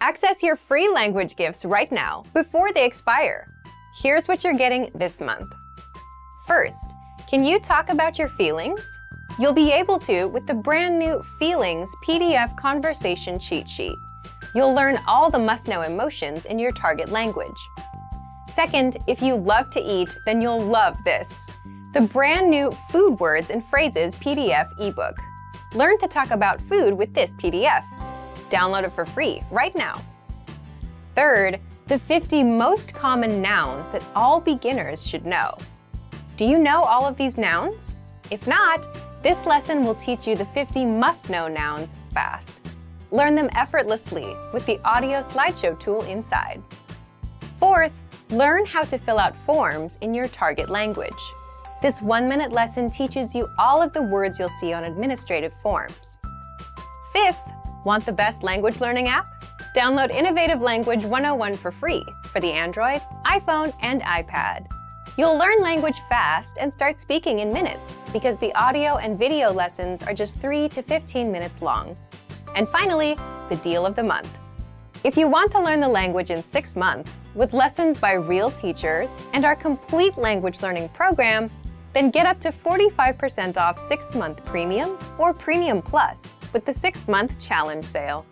Access your free language gifts right now, before they expire. Here's what you're getting this month. First, can you talk about your feelings? You'll be able to with the brand new Feelings PDF conversation cheat sheet. You'll learn all the must-know emotions in your target language. Second, if you love to eat, then you'll love this. The brand new Food Words and Phrases PDF ebook. Learn to talk about food with this PDF. Download it for free right now. Third, the 50 most common nouns that all beginners should know. Do you know all of these nouns? If not, this lesson will teach you the 50 must-know nouns fast. Learn them effortlessly with the audio slideshow tool inside. Fourth, learn how to fill out forms in your target language. This one-minute lesson teaches you all of the words you'll see on administrative forms. Fifth, want the best language learning app? Download Innovative Language 101 for free for the Android, iPhone, and iPad. You'll learn language fast and start speaking in minutes because the audio and video lessons are just 3 to 15 minutes long. And finally, the deal of the month. If you want to learn the language in six months with lessons by real teachers and our complete language learning program, then get up to 45% off 6-month Premium or Premium Plus with the 6-month Challenge Sale.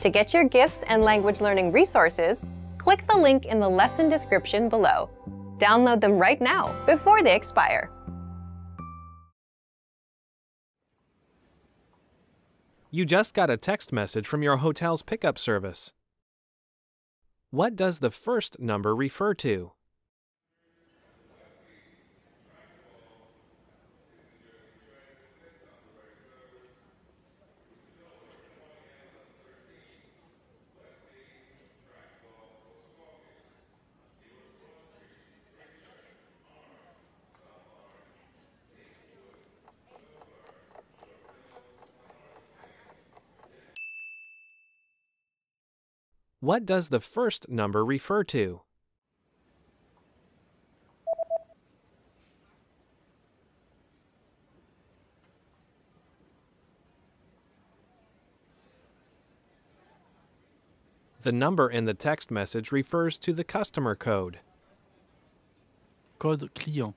To get your gifts and language learning resources, click the link in the lesson description below. Download them right now, before they expire. You just got a text message from your hotel's pickup service. What does the first number refer to? What does the first number refer to? The number in the text message refers to the customer code. Code client.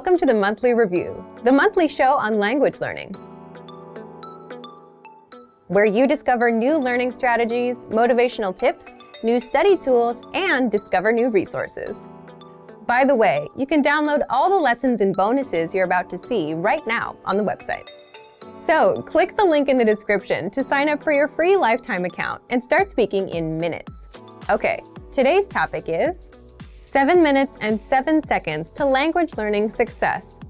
Welcome to the Monthly Review, the monthly show on language learning. Where you discover new learning strategies, motivational tips, new study tools, and discover new resources. By the way, you can download all the lessons and bonuses you're about to see right now on the website. So, click the link in the description to sign up for your free lifetime account and start speaking in minutes. Okay, today's topic is 7 minutes and 7 seconds to language learning success.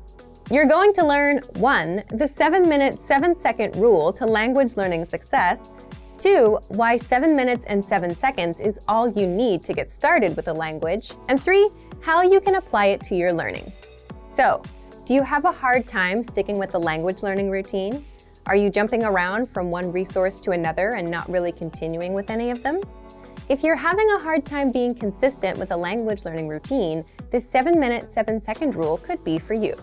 You're going to learn 1. The 7 minute 7 second rule to language learning success, 2. Why 7 minutes and 7 seconds is all you need to get started with a language, and 3. How you can apply it to your learning. So, do you have a hard time sticking with the language learning routine? Are you jumping around from one resource to another and not really continuing with any of them? If you're having a hard time being consistent with a language learning routine, this 7 minute 7 second rule could be for you.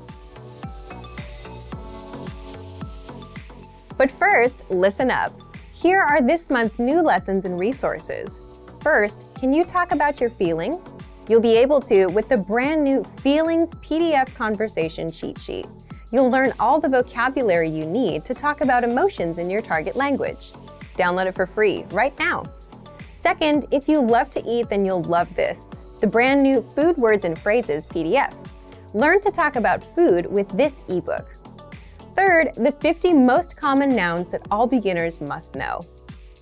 But first, listen up. Here are this month's new lessons and resources. First, can you talk about your feelings? You'll be able to with the brand new Feelings PDF conversation cheat sheet. You'll learn all the vocabulary you need to talk about emotions in your target language. Download it for free right now. Second, if you love to eat, then you'll love this the brand new Food Words and Phrases PDF. Learn to talk about food with this ebook. Third, the 50 most common nouns that all beginners must know.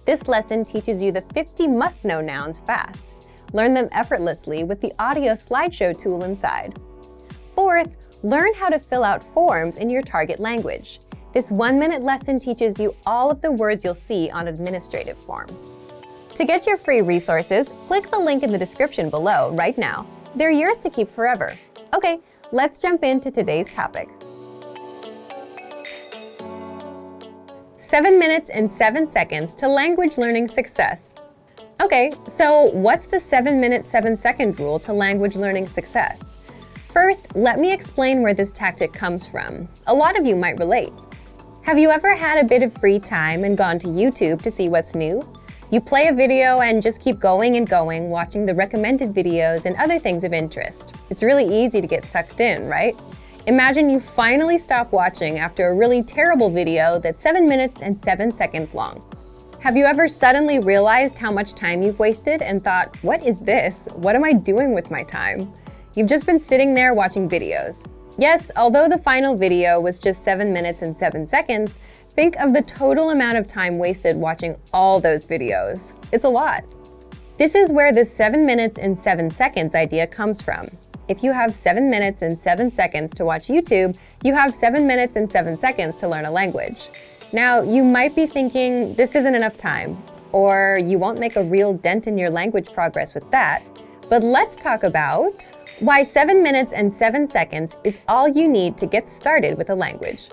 This lesson teaches you the 50 must-know nouns fast. Learn them effortlessly with the audio slideshow tool inside. Fourth, learn how to fill out forms in your target language. This one-minute lesson teaches you all of the words you'll see on administrative forms. To get your free resources, click the link in the description below right now. They're yours to keep forever. Okay, let's jump into today's topic. 7 minutes and 7 seconds to language learning success. Okay, so what's the 7 minute 7 second rule to language learning success? First, let me explain where this tactic comes from. A lot of you might relate. Have you ever had a bit of free time and gone to YouTube to see what's new? You play a video and just keep going and going, watching the recommended videos and other things of interest. It's really easy to get sucked in, right? Imagine you finally stop watching after a really terrible video that's 7 minutes and 7 seconds long. Have you ever suddenly realized how much time you've wasted and thought, what is this? What am I doing with my time? You've just been sitting there watching videos. Yes, although the final video was just 7 minutes and 7 seconds, think of the total amount of time wasted watching all those videos. It's a lot. This is where the 7 minutes and 7 seconds idea comes from. If you have 7 minutes and 7 seconds to watch YouTube, you have 7 minutes and 7 seconds to learn a language. Now, you might be thinking this isn't enough time, or you won't make a real dent in your language progress with that. But let's talk about why 7 minutes and 7 seconds is all you need to get started with a language.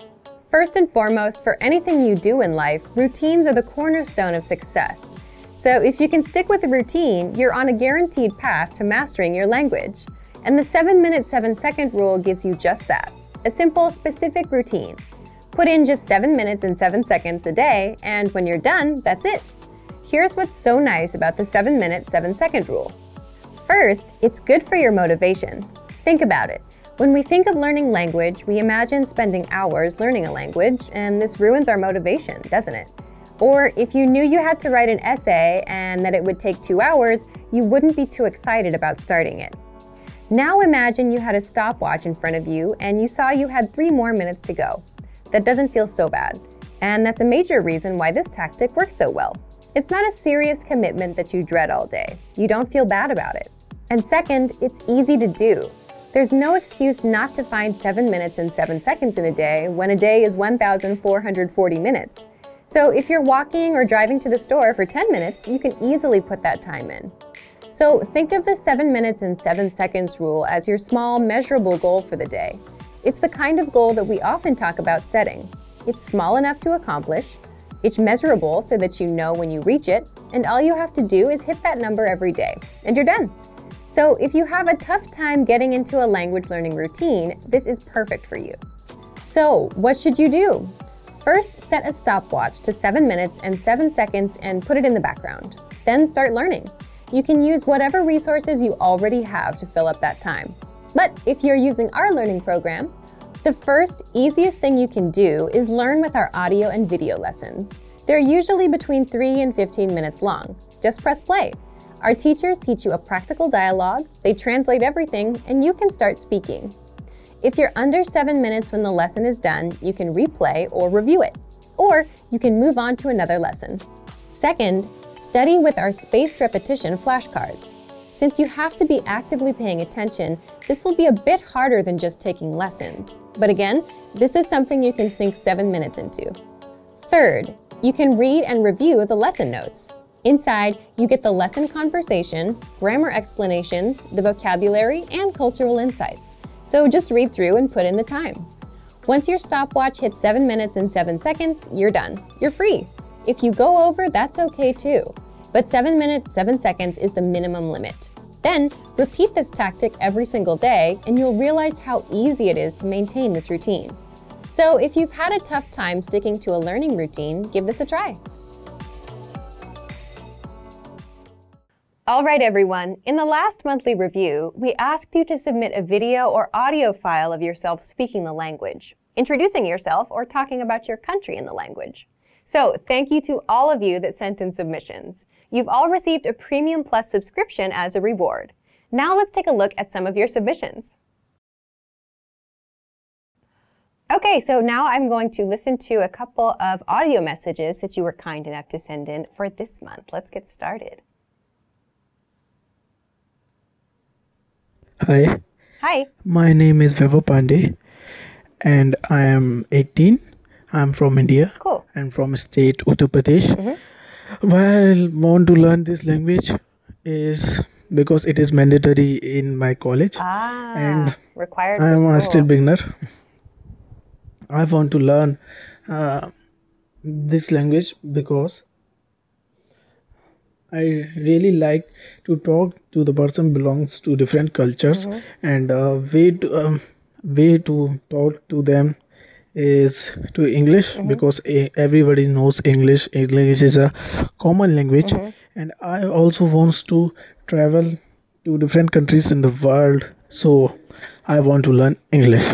First and foremost, for anything you do in life, routines are the cornerstone of success. So if you can stick with a routine, you're on a guaranteed path to mastering your language. And the 7 minute 7 second rule gives you just that a simple, specific routine. Put in just 7 minutes and 7 seconds a day, and when you're done, that's it. Here's what's so nice about the 7 minute 7 second rule. First, it's good for your motivation. Think about it. When we think of learning language, we imagine spending hours learning a language, and this ruins our motivation, doesn't it? Or if you knew you had to write an essay and that it would take two hours, you wouldn't be too excited about starting it. Now imagine you had a stopwatch in front of you and you saw you had three more minutes to go. That doesn't feel so bad. And that's a major reason why this tactic works so well. It's not a serious commitment that you dread all day. You don't feel bad about it. And second, it's easy to do. There's no excuse not to find 7 minutes and 7 seconds in a day when a day is 1,440 minutes. So if you're walking or driving to the store for 10 minutes, you can easily put that time in. So think of the 7 minutes and 7 seconds rule as your small, measurable goal for the day. It's the kind of goal that we often talk about setting. It's small enough to accomplish, it's measurable so that you know when you reach it, and all you have to do is hit that number every day, and you're done. So if you have a tough time getting into a language learning routine, this is perfect for you. So what should you do? First, set a stopwatch to 7 minutes and 7 seconds and put it in the background. Then start learning. You can use whatever resources you already have to fill up that time. But if you're using our learning program, the first easiest thing you can do is learn with our audio and video lessons. They're usually between 3 and 15 minutes long. Just press play. Our teachers teach you a practical dialogue, they translate everything, and you can start speaking. If you're under 7 minutes when the lesson is done, you can replay or review it. Or you can move on to another lesson. Second, Study with our spaced repetition flashcards. Since you have to be actively paying attention, this will be a bit harder than just taking lessons. But again, this is something you can sink 7 minutes into. Third, you can read and review the lesson notes. Inside, you get the lesson conversation, grammar explanations, the vocabulary, and cultural insights. So just read through and put in the time. Once your stopwatch hits 7 minutes and 7 seconds, you're done. You're free. If you go over, that's okay too. But 7 minutes, 7 seconds is the minimum limit. Then, repeat this tactic every single day and you'll realize how easy it is to maintain this routine. So if you've had a tough time sticking to a learning routine, give this a try. All right, everyone. In the last monthly review, we asked you to submit a video or audio file of yourself speaking the language, introducing yourself, or talking about your country in the language. So, thank you to all of you that sent in submissions. You've all received a Premium Plus subscription as a reward. Now let's take a look at some of your submissions. Okay, so now I'm going to listen to a couple of audio messages that you were kind enough to send in for this month. Let's get started. Hi, Hi. my name is Vaibhav Pandey and I am 18. I'm from India Cool. and from state Uttar Pradesh. Why I want to learn this language is because it is mandatory in my college. Ah, And required I'm a still beginner. I want to learn uh, this language because I really like to talk to the person belongs to different cultures and uh, way to um, way to talk to them is to English because eh, everybody knows English. English is a common language, and I also wants to travel to different countries in the world. So I want to learn English.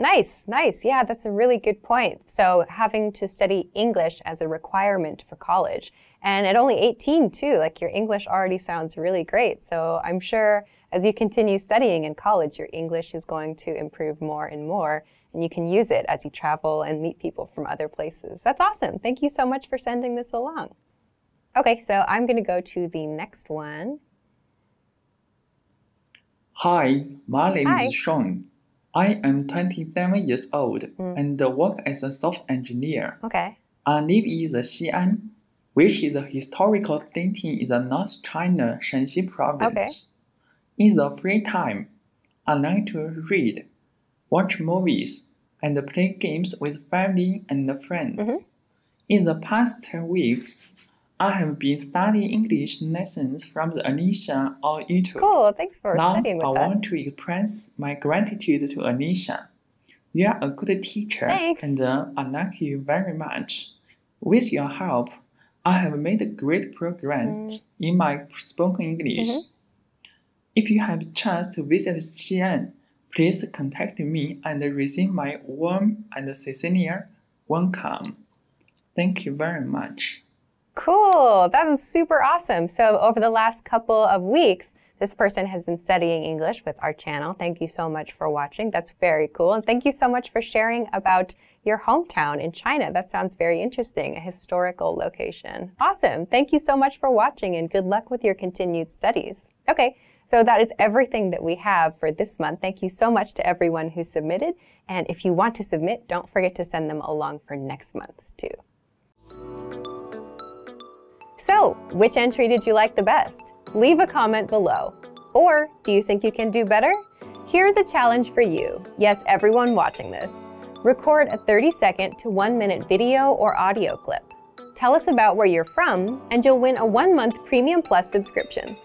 Nice, nice. Yeah, that's a really good point. So, having to study English as a requirement for college, and at only 18 too, like your English already sounds really great. So, I'm sure as you continue studying in college, your English is going to improve more and more, and you can use it as you travel and meet people from other places. That's awesome. Thank you so much for sending this along. Okay, so I'm going to go to the next one. Hi, my name Hi. is Sean. I am 27 years old mm. and work as a software engineer. Okay. I live in the Xi'an, which is a historical city in the North China Shanxi province. In the free time, I like to read, watch movies, and play games with family and friends. In the past 10 weeks, I have been studying English lessons from the Anisha on YouTube. Cool. Thanks for Now studying I with us. I want to express my gratitude to Anisha. You are a good teacher Thanks. and uh, I like you very much. With your help, I have made a great progress Mm. in my spoken English. Mm-hmm. If you have a chance to visit Xi'an, please contact me and receive my warm and sincere welcome. Thank you very much. Cool. That was super awesome. So, over the last couple of weeks, this person has been studying English with our channel. Thank you so much for watching. That's very cool. And thank you so much for sharing about your hometown in China. That sounds very interesting, a historical location. Awesome. Thank you so much for watching and good luck with your continued studies. Okay. So that is everything that we have for this month. Thank you so much to everyone who submitted. And if you want to submit, don't forget to send them along for next month's too. So, which entry did you like the best? Leave a comment below. Or do you think you can do better? Here's a challenge for you. Yes, everyone watching this. Record a 30 second to 1 minute video or audio clip. Tell us about where you're from, and you'll win a one month Premium Plus subscription.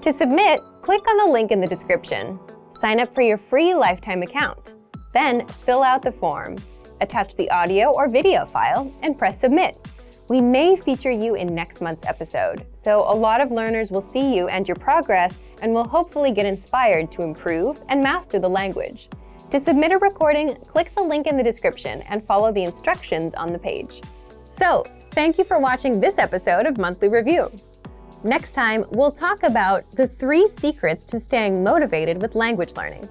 To submit, click on the link in the description. Sign up for your free lifetime account. Then fill out the form, attach the audio or video file, and press submit. We may feature you in next month's episode, so a lot of learners will see you and your progress and will hopefully get inspired to improve and master the language. To submit a recording, click the link in the description and follow the instructions on the page. So, thank you for watching this episode of Monthly Review. Next time, we'll talk about the three secrets to staying motivated with language learning.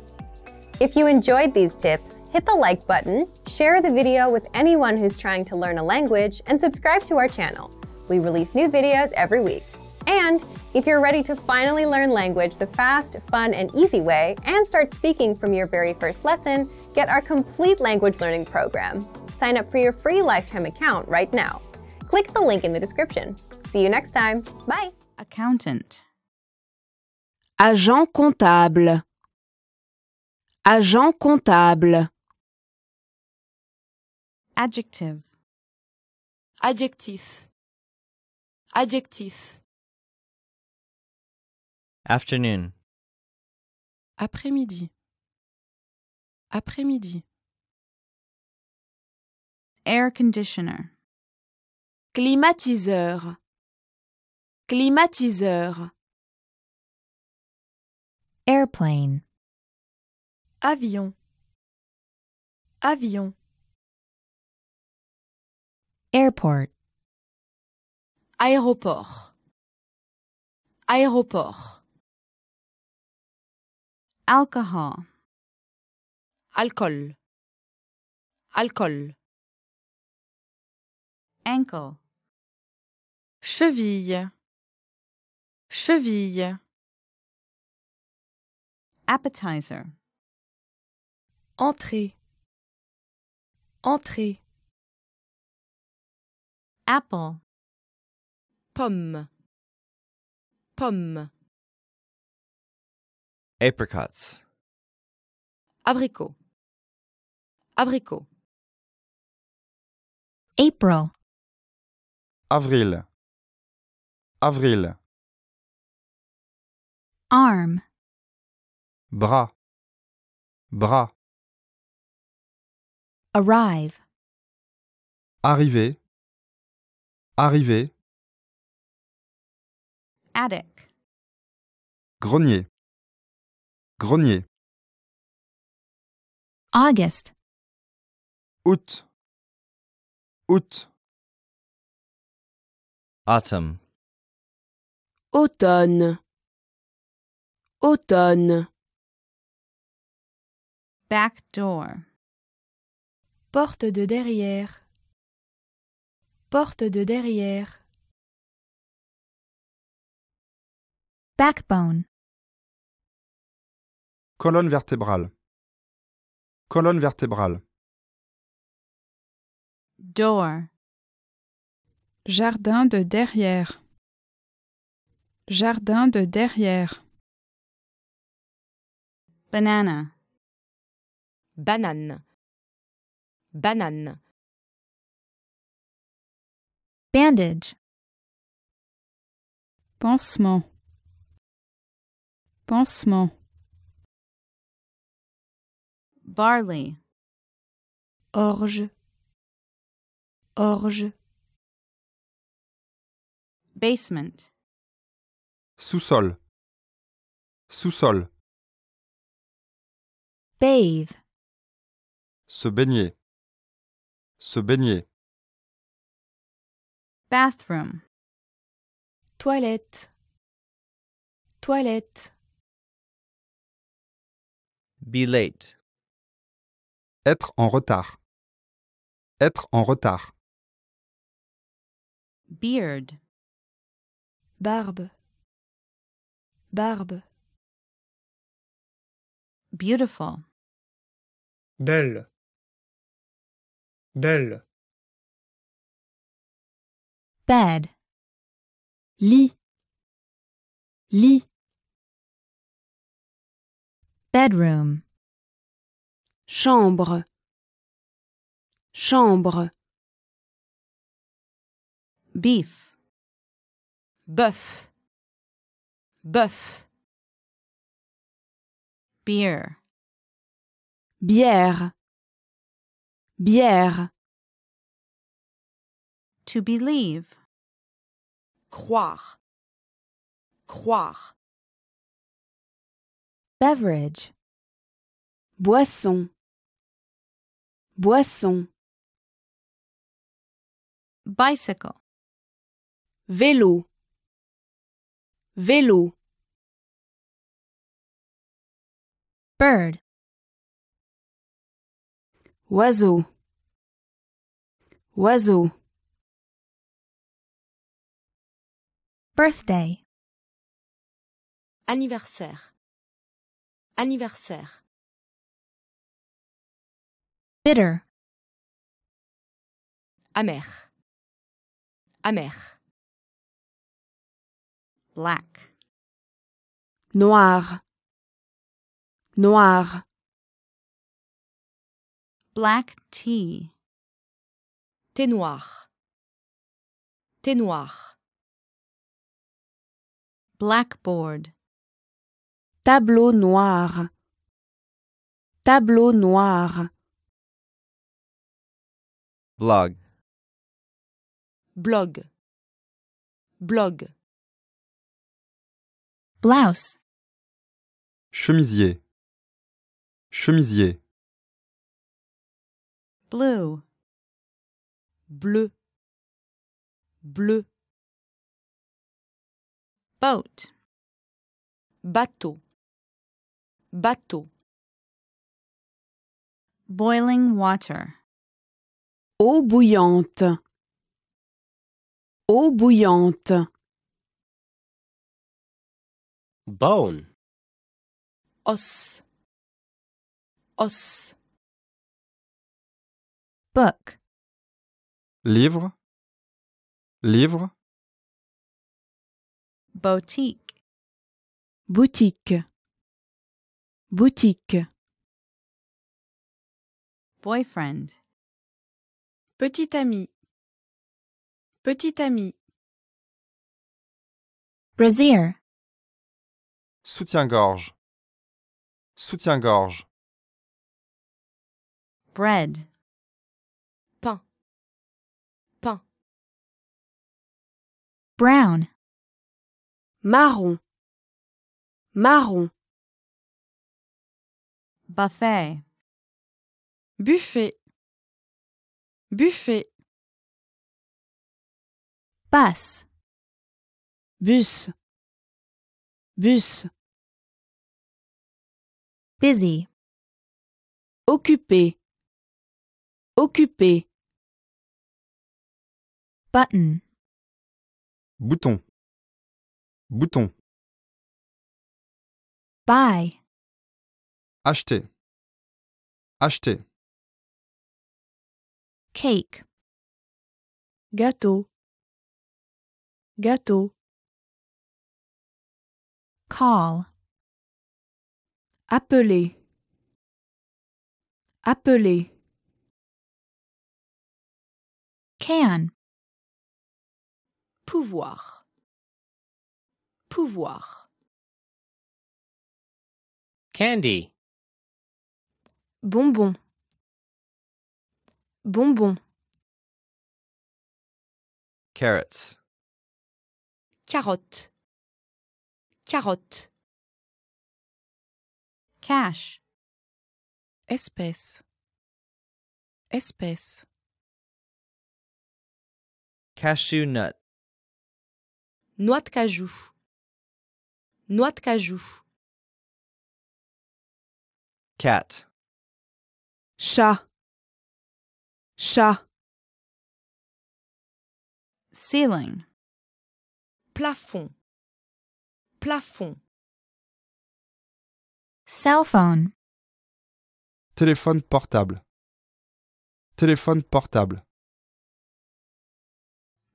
If you enjoyed these tips, hit the like button, share the video with anyone who's trying to learn a language, and subscribe to our channel. We release new videos every week. And if you're ready to finally learn language the fast, fun, and easy way and start speaking from your very first lesson, get our complete language learning program. Sign up for your free lifetime account right now. Click the link in the description. See you next time. Bye. Accountant. Agent comptable. Agent comptable. Adjective. Adjectif. Adjectif. Afternoon. Après-midi. Après-midi. Air conditioner. Climatiseur. Climatiseur. airplane, avion, avion, airport, Aéroport. Aéroport. alcohol, Alcool. Alcool. ankle, cheville, cheville, appetizer, entrée, entrée, apple, Pomme. Pomme. apricots, Abricot. Abricot. April, Avril. Avril. arm, Bras. Bras. Arrive, Arriver. Arriver. attic, Grenier. Grenier. August, Août. Août. autumn, Automne. Automne. back door, porte de derrière, porte de derrière, backbone, Colonne vertébrale. Colonne vertébrale. door, Jardin de derrière. Jardin de derrière. banana, Banane. Banane. bandage, Pansement. Pansement. barley, orge, orge, basement, Sous-sol. Sous-sol. bathe, Se baigner. Se baigner. bathroom, toilette, toilette, be late, Être en retard. Être en retard. beard, barbe, barbe, beautiful, Belle. Belle. bed, lit, lit, bedroom, Chambre. Chambre. beef, Bœuf. Bœuf. beer, Bière. Bière. to believe, Croire. Croire. beverage, Boisson. Boisson. bicycle, Vélo. Vélo. bird, Oiseau. Oiseau. birthday, Anniversaire. Anniversaire. bitter, Amer. Amer. black, Noir. Noir. Black tea, Thé noir. Thé noir. blackboard, Tableau noir. Tableau noir. blog, Blog. Blog. Blouse. Chemisier. Chemisier. Blue. Bleu. Bleu. Boat. Bateau. Bateau. Boiling water. Eau bouillante. Eau bouillante. Bone. Os. Os. Book. Livre. Livre. Boutique. Boutique. Boutique. Boyfriend. Petit ami. Petit ami. Brassiere. Soutien-gorge. Soutien-gorge. Bread. Brown. Marron. Marron. Buffet. Buffet. Buffet. Bus. Bus. Bus. Busy. Occupé. Occupé. Button. Bouton. Bouton. Buy. Acheter. Acheter. Cake. Gâteau. Gâteau. Call. Appeler. Appeler. Can. Pouvoir. Pouvoir. Candy. Bonbon. Bonbon. Carrots. Carotte. Carotte. Cash. Espèce. Espèce. Cashew nut. Noix de cajou. Noix de cajou. Cat. Chat. Chat. Ceiling. Plafond. Plafond. Cell phone. Téléphone portable. Téléphone portable.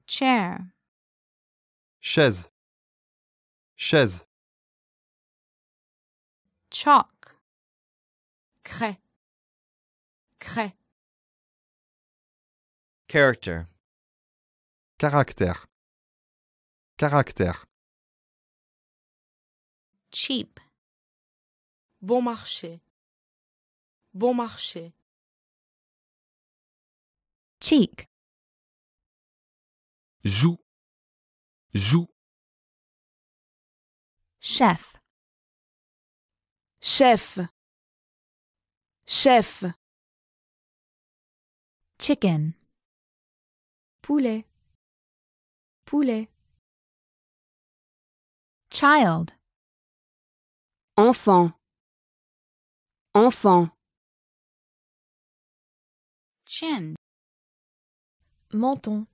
Chair. Chaise. Chaise. Chalk. Craie. Craie. Character. Caractère. Caractère. Cheap. Bon marché. Bon marché. Cheek. Joue. Joue. Chef. Chef. Chef. Chicken. Poulet. Poulet. Child. Enfant. Enfant. Chin. Menton.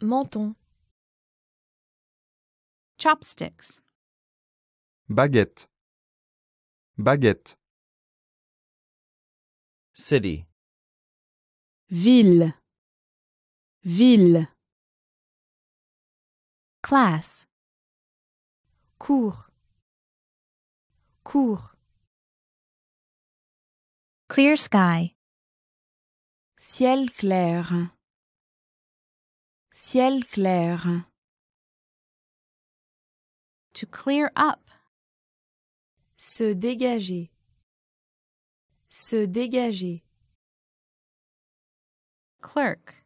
Menton. Chopsticks. Baguette. Baguette. City. Ville. Ville. Class. Cours. Cours. Clear sky. Ciel clair. Ciel clair. To clear up. Se dégager. Se dégager. Clerk.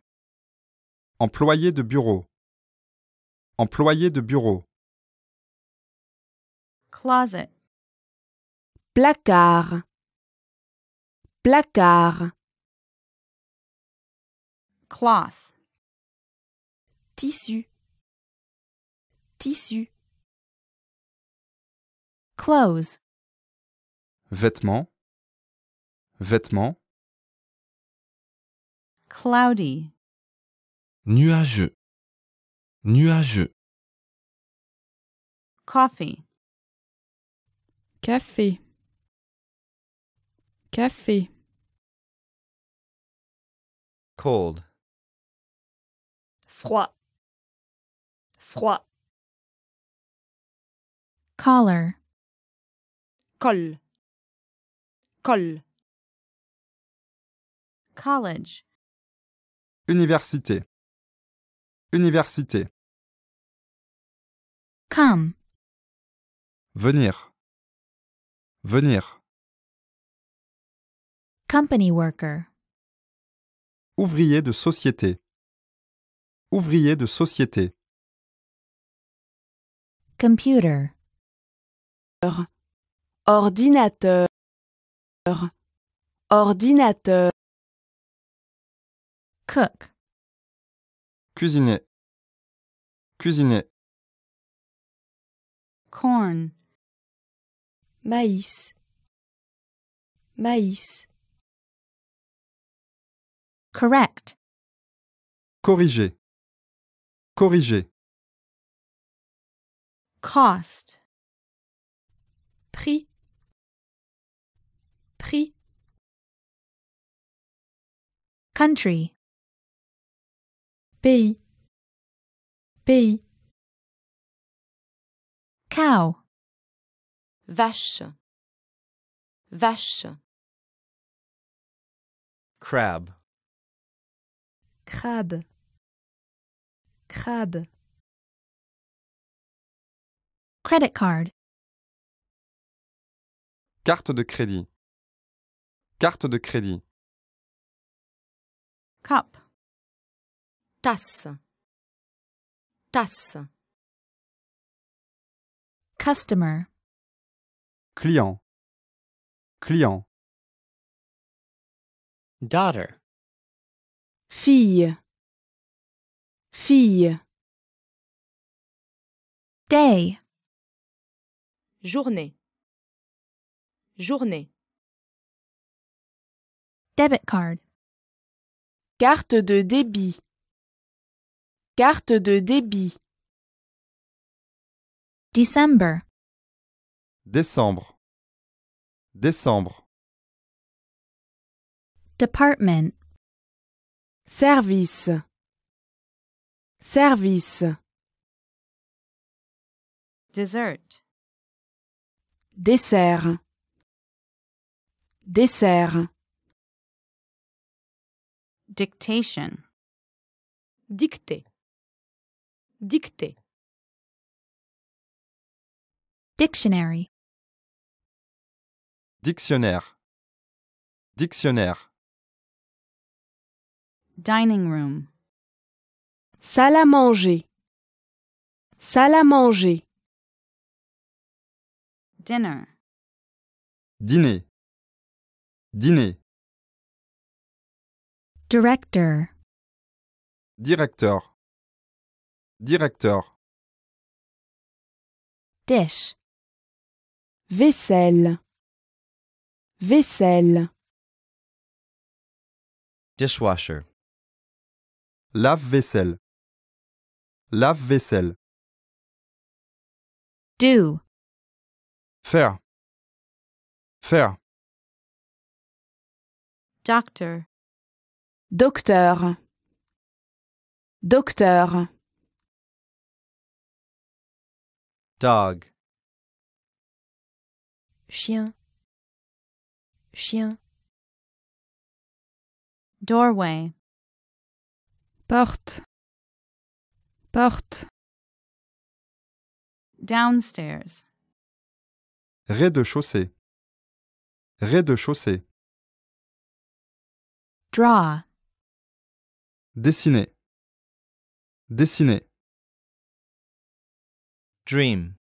Employé de bureau. Employé de bureau. Closet. placard, placard, Cloth. tissu, tissu, Clothes. Vêtements. Vêtements. Cloudy. Nuageux. Nuageux. Coffee. Café. Café. Cold. froid, froid, Collar. Col. Col. College. Université. Université. Come. Venir. Venir. Company worker. Ouvrier de société. Ouvrier de société. Computer. Ordinateur, ordinateur, Cook. Cuisiner. Cuisiner. Corn. maïs, maïs, Correct. Corriger. Corriger. Cost. prix, prix, Country. pays, pays, Cow. Vache. Vache. Crab. crabe, crabe, Credit card. Carte de crédit. Carte de crédit. Cup. Tasse. Tasse. Customer. Client. Client. Daughter. fille, fille, Day. Journée. Journée. Debit card. carte de débit, carte de débit, December. Décembre. Décembre. Department. service, service, Dessert. dessert, dessert, Dictation. Dictée. Dictée. Dictionary. Dictionnaire. Dictionnaire. Dining room. salle à manger, salle à manger, Dinner. Dîner. Dîner. Director. Directeur. Directeur. Dish. vaisselle, vaisselle, Dishwasher. Lave-vaisselle. Lave-vaisselle. Do. Faire. Faire. Doctor. Docteur, docteur, Dog. Chien. Chien. Doorway. Porte. Porte. Downstairs. Rez-de-chaussée. Rez-de-chaussée. Draw. Dessiner. Dessiner. Dream.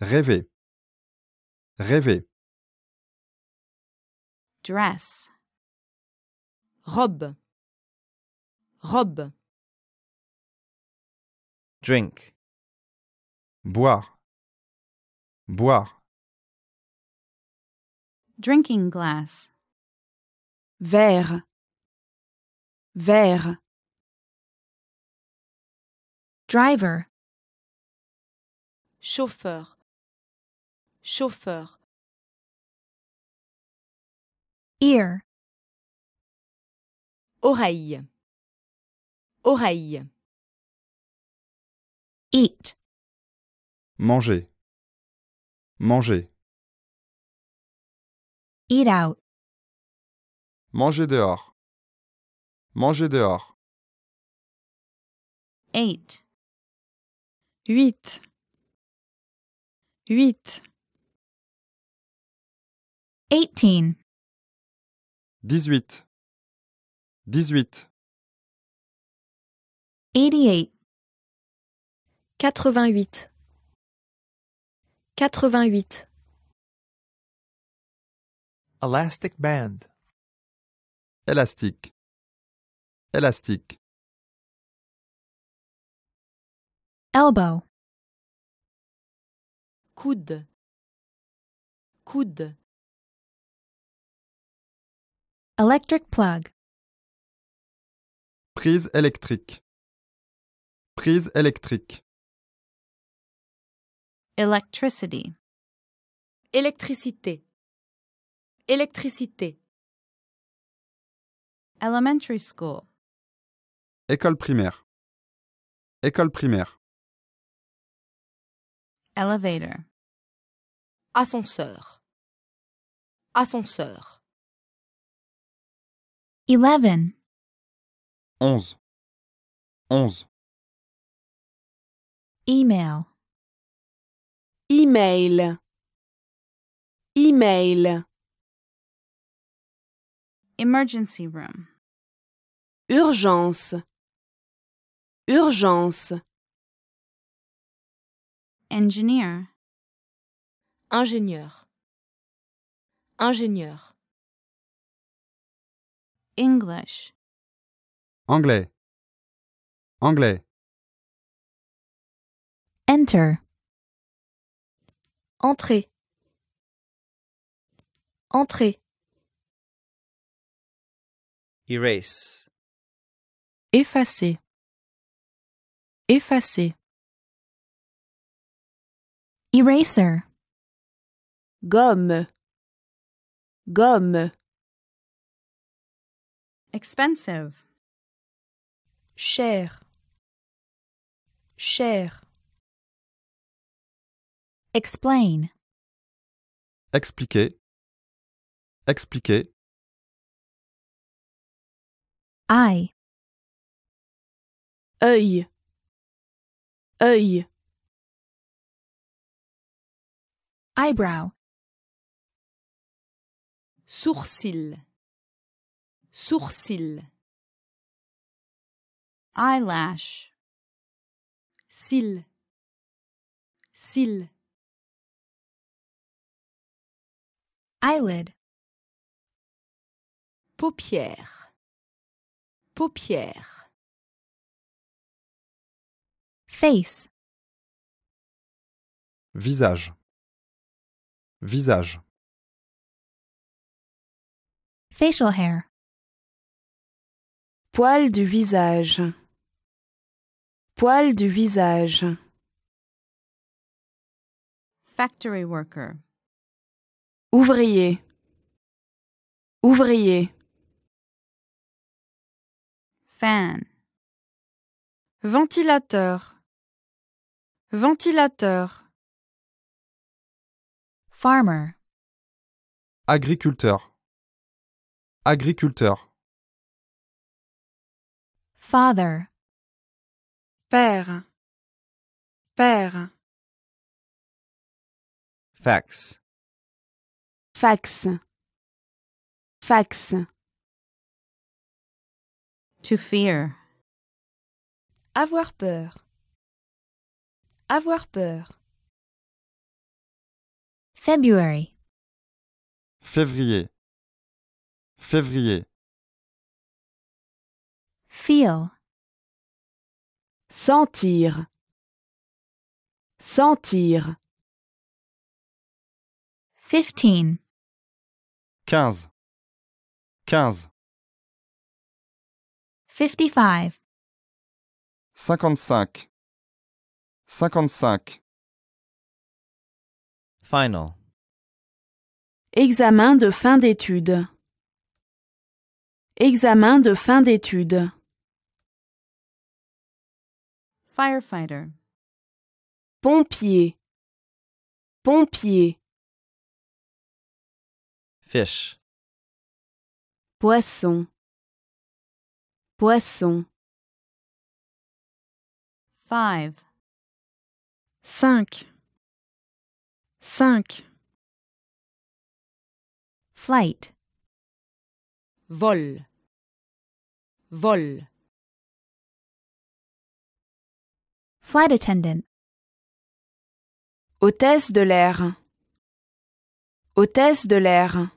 Rêver. Rêver. Dress. Robe. Robe. Drink. Boire. Boire. Drinking glass. Verre. Verre. Driver. Chauffeur. Chauffeur. Ear. Oreille. Oreille. Eat. Manger. Manger. Eat out. Manger dehors. Manger dehors. Eight. Huit. Huit. Eighteen. 18. 18. Eighty-eight. 88 88 Elastic band. Élastique. Élastique. Elbow. Coude. Coude. Electric plug. Prise électrique. Prise électrique. Electricity. Électricité. Électricité. Elementary school. École primaire. École primaire. Elevator. Ascenseur. Ascenseur. Eleven. 11. 11. Email. Email. Email. Emergency room. Urgence. Urgence. Engineer. Ingénieur. Ingénieur. English. Anglais. Anglais. Enter. Entrée Entrée Erase. Effacer. Effacer. Eraser. Gomme. Gomme. Expensive. Cher. Cher. Explain. Expliquer. Expliquer. Eye. œil, œil, eyebrow, sourcil, sourcil, eyelash, cil, cil, eyelid, paupière, paupière, face, Visage. Visage. facial hair, poil du visage, poil du visage, factory worker, ouvrier, ouvrier, fan, ventilateur, ventilateur, farmer, Agriculteur. Agriculteur. father, père, père, Fax. fax, fax, to fear, avoir peur, avoir peur, February. Février. Février. Feel. Sentir. Sentir. 15. Quinze. Quinze. 55. Cinquante-cinq. Cinquante-cinq. Final. Examen de fin d'études. Examen de fin d'études. Firefighter. Pompier. Pompier. Fish. Poisson. Poisson. 5. Cinq. Cinq. Flight. Vol. Vol. Flight attendant. Hôtesse de l'air. Hôtesse de l'air.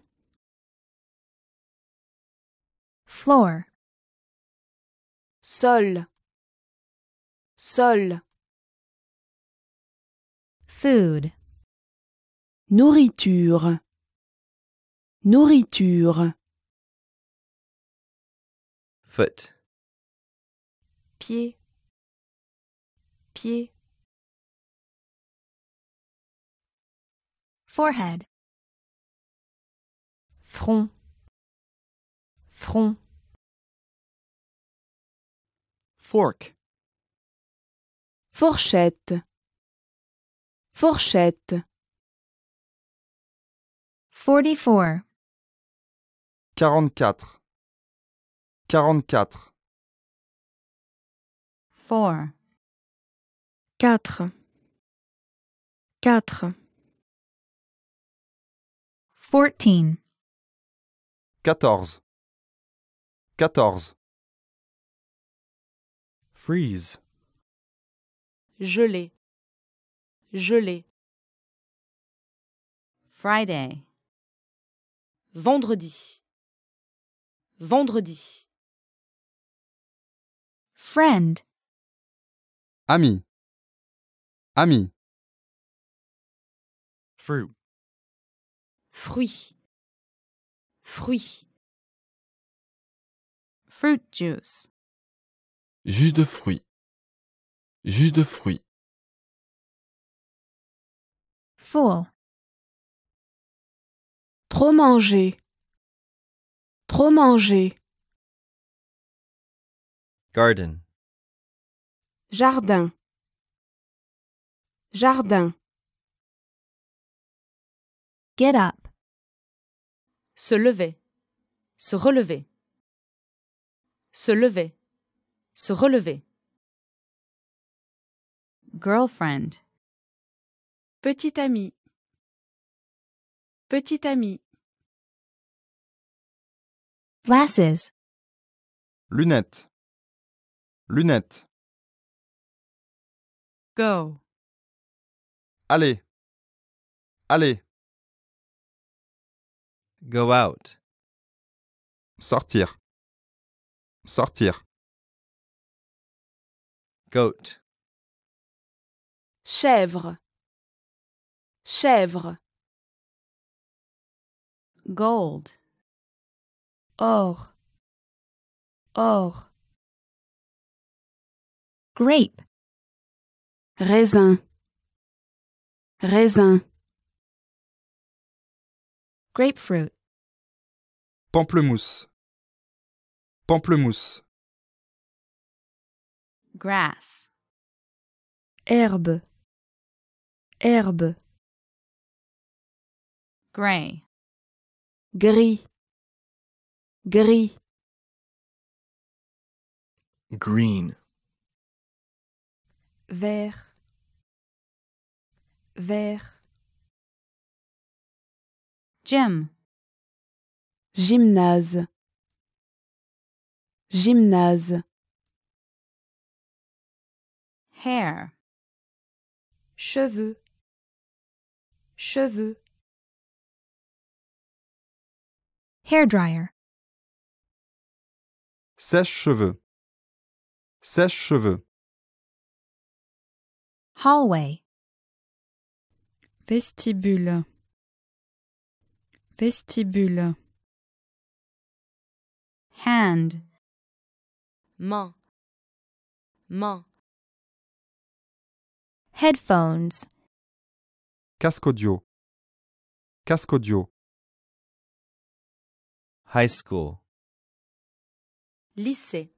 Floor. Sol. Sol. Food. Nourriture. Nourriture. Foot. Pied. Pied. Forehead. Front. Front. Fork. Fourchette. Fourchette. 44. Quarante-quatre. Quarante-quatre. 4. Quatre. Quatre. 14. Quatorze. Quatorze. Freeze. Gelé. Gelé. Friday. Vendredi. Vendredi. Friend. Ami. Ami. Fruit. Fruit. Fruit. Fruit juice. Jus de fruits. Jus de fruits. Full. Trop manger. Trop manger. Garden. Jardin. Jardin. Get up. Se lever. Se relever. Se lever. Se relever. Girlfriend. Petit ami. Petit ami. Glasses. Lunettes. Lunettes. Go. Allez. Allez. Go out. Sortir. Sortir. Goat. Chèvre. Chèvre. Gold. Or. Or. Grape. Raisin. Raisin. Grapefruit. Pamplemousse. Pamplemousse. Grass. Herbe. Herbe. Gray. Gris. Gris. Green. Vert. Vert. Gym. Gymnase. Gymnase. Hair. Cheveux. Cheveux. Hairdryer. Sèche-cheveux. Sèche-cheveux. Hallway. Vestibule. Vestibule. Hand. Main. Main. Headphones. Casque audio. Casque audio. High school. Lycée.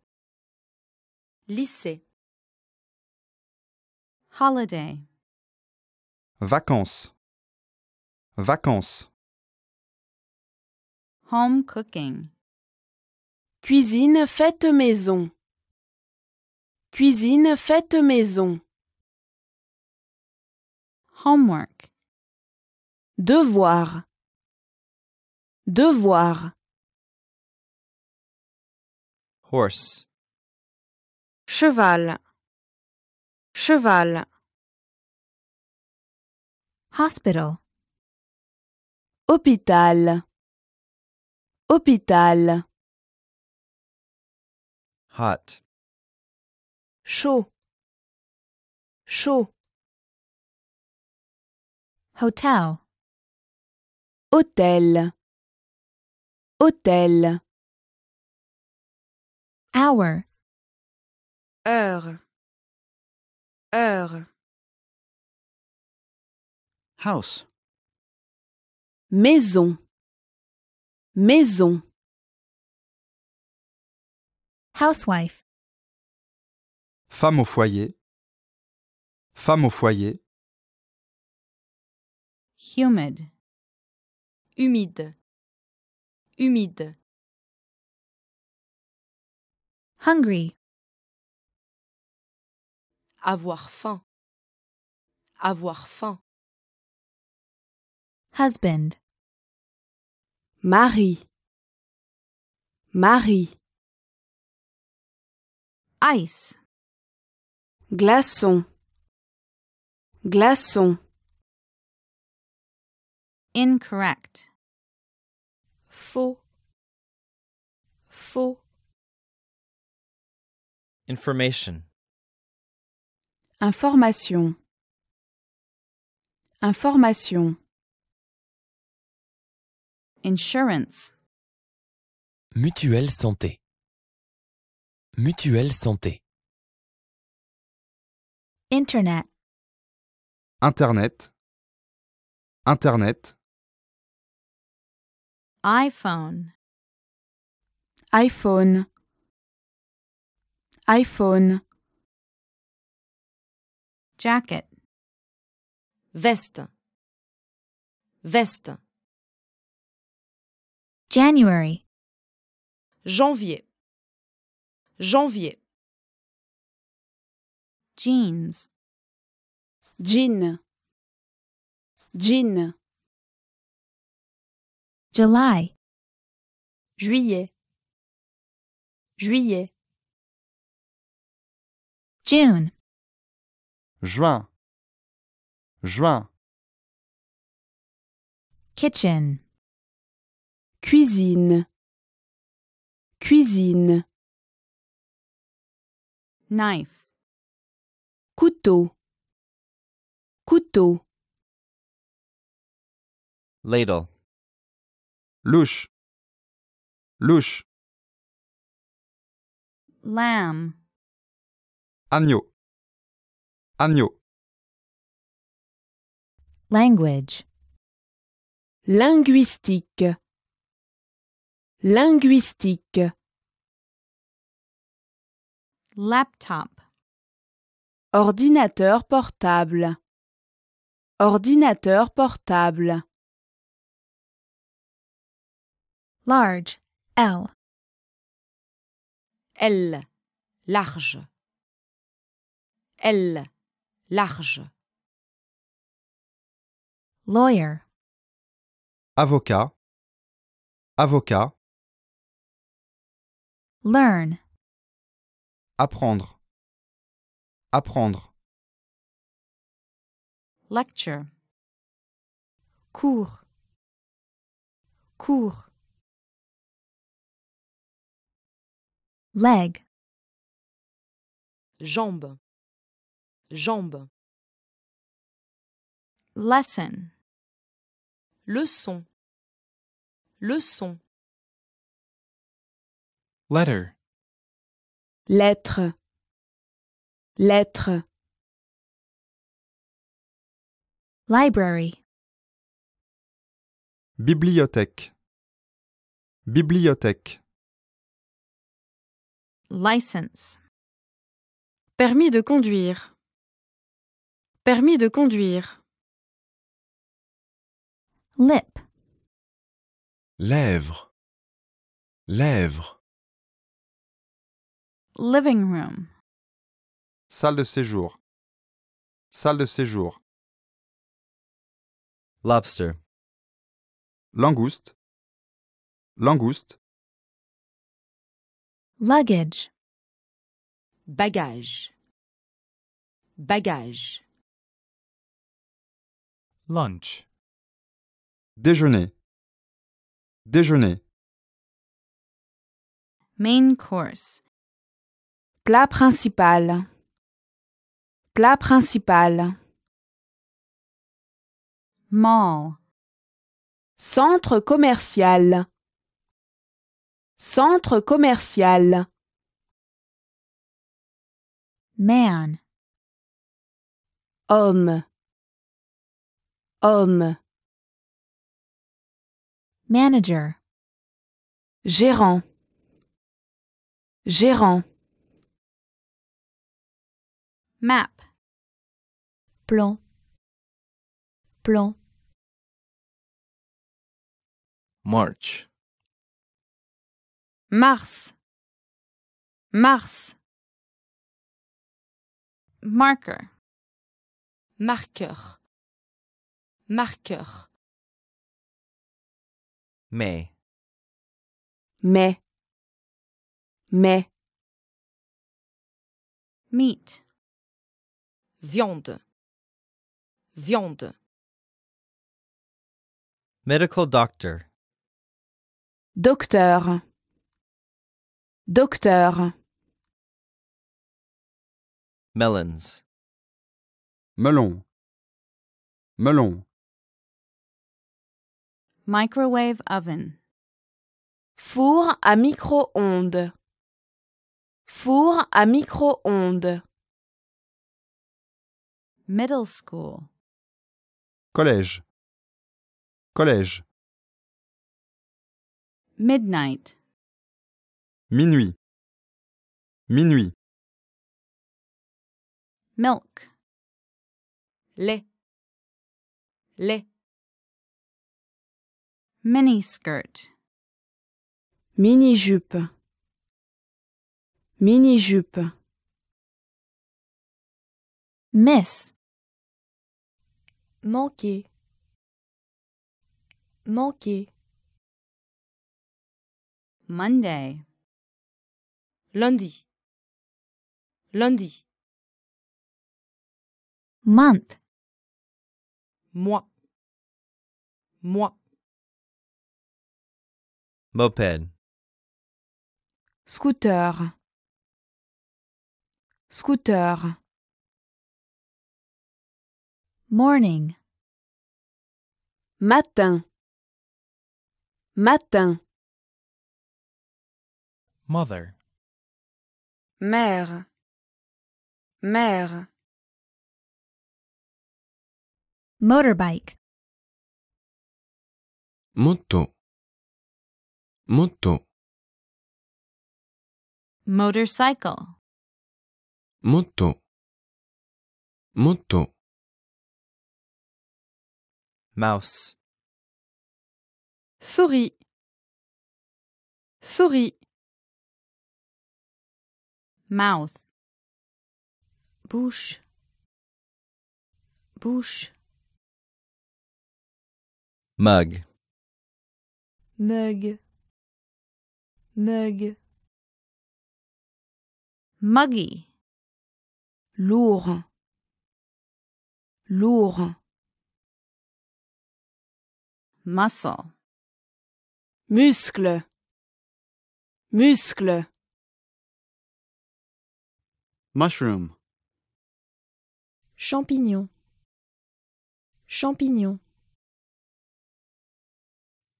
Lycée. Holiday. Vacances. Vacances. Home cooking. Cuisine faite maison. Cuisine faite maison. Homework. Devoir. Devoir. Horse. Cheval. Cheval. Hospital. Hôpital. Hôpital. Hot. Chaud. Chaud. Hotel. Hôtel. Hôtel. Hour. Heure. Heure. House. Maison. Maison. Housewife. Femme au foyer. Femme au foyer. Humid. Humide. Humide. Hungry. Avoir faim. Avoir faim. Husband. Mari. Mari. Ice. Glaçon. Glaçon. Incorrect. Faux. Faux. Information. Information. Information. Insurance. Mutuelle santé. Mutuelle santé. Internet. Internet. Internet. iPhone. iPhone. iPhone. Jacket. Veste. Veste. January. Janvier. Janvier. Jeans. Jean. Jean. July. Juillet. Juillet. June. Juin. Juin. Kitchen. Cuisine. Cuisine. Knife. Couteau. Couteau. Ladle. Louche. Louche. Lamb. Agneau. Agneau. Language. Linguistique. Linguistique. Laptop. Ordinateur portable. Ordinateur portable. Large. L. L. Large. L. Large. Lawyer. Avocat. Avocat. Learn. Apprendre. Apprendre. Lecture. Cours. Cours. leg, jambe, jambe, lesson, leçon, leçon, letter, lettre, lettre, library, Bibliothèque. Bibliothèque. license, Permis de conduire. Permis de conduire. lip, Lèvres. Lèvres. living room, Salle de séjour. Salle de séjour. Lobster. Langouste. Langouste. luggage, bagage, bagage, lunch, Déjeuner. Déjeuner. main course, plat principal, plat principal, mall, centre commercial, centre commercial, man, homme, homme, manager, gérant, gérant, map, plan, plan, March. Mars. Mars. marker, marqueur, marqueur, May. mais, mais, meat, viande, viande, Medical doctor. docteur, docteur, Melons. Melon. Melon. Microwave oven, four à micro-ondes, four à micro-ondes, middle school, Collège. Collège. midnight, Minuit. Minuit. milk, lait, lait, mini skirt mini jupe mini jupe miss. Manquer manquer monday. Lundi. Lundi. Month. Moi. Moi. Moped. scooter, scooter, morning, matin, matin, mother, Mère. Mère. motorbike, Moto. Moto. motorcycle, Moto. Moto. Mouse. Souris. Souris. mouth, bouche, bouche, Mug. mug, mug, muggy, lourd, lourd, muscle, muscle, muscle, Mushroom. Champignon. Champignon.